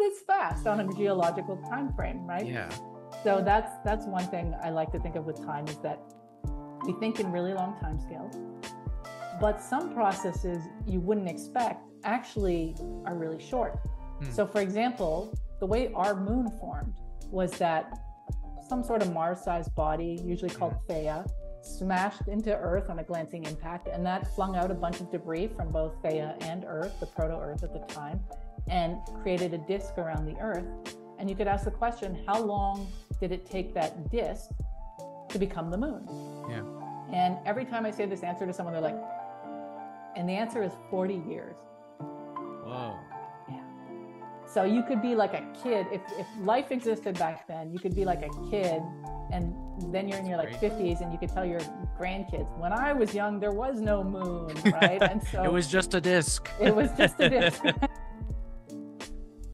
it's fast on a geological time frame, right? Yeah. So that's that's one thing I like to think of with time is that we think in really long time scales, but some processes you wouldn't expect actually are really short. Hmm. So, for example, the way our moon formed was that some sort of Mars-sized body, usually called Theia, smashed into Earth on a glancing impact, and that flung out a bunch of debris from both Theia and Earth, the proto-Earth at the time, and created a disk around the Earth. And you could ask the question, how long did it take that disk to become the moon? Yeah. And every time I say this answer to someone, they're like, and the answer is 40 years. Whoa. Yeah. So you could be like a kid. If, if life existed back then, you could be like a kid and then you're in your like 50s and you could tell your grandkids, when I was young, there was no moon, right? And so it was just a disc. it was just a disc.